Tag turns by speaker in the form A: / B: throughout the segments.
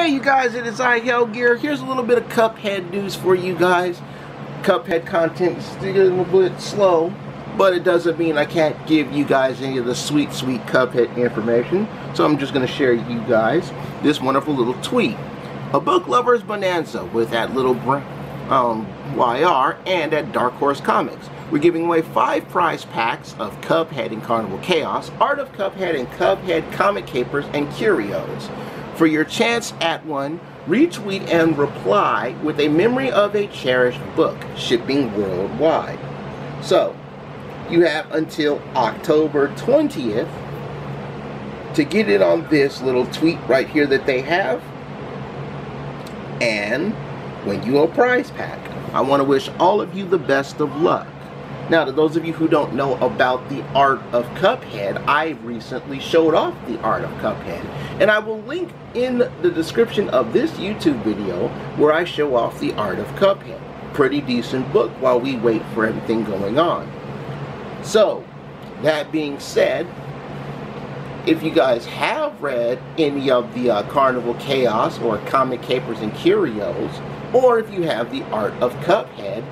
A: Hey you guys, it is I, Hell Gear. Here's a little bit of Cuphead news for you guys. Cuphead content is still a little bit slow, but it doesn't mean I can't give you guys any of the sweet, sweet Cuphead information. So I'm just going to share you guys this wonderful little tweet. A book lover's bonanza with that little um, YR and at Dark Horse Comics. We're giving away five prize packs of Cuphead and Carnival Chaos, Art of Cuphead and Cuphead comic capers and curios. For your chance at one, retweet and reply with a memory of a cherished book, shipping worldwide. So, you have until October 20th to get it on this little tweet right here that they have and win you a prize pack. I want to wish all of you the best of luck. Now, to those of you who don't know about the art of Cuphead, I recently showed off the art of Cuphead. And I will link in the description of this YouTube video where I show off the art of Cuphead. Pretty decent book while we wait for everything going on. So, that being said, if you guys have read any of the uh, Carnival Chaos or Comic Capers and Curios, or if you have the Art of Cuphead,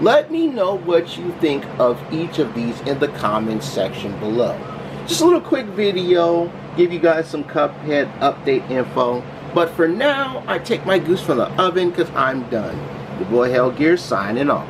A: let me know what you think of each of these in the comments section below. Just a little quick video, give you guys some Cuphead update info. But for now, I take my goose from the oven because I'm done. The boy Hellgear signing off.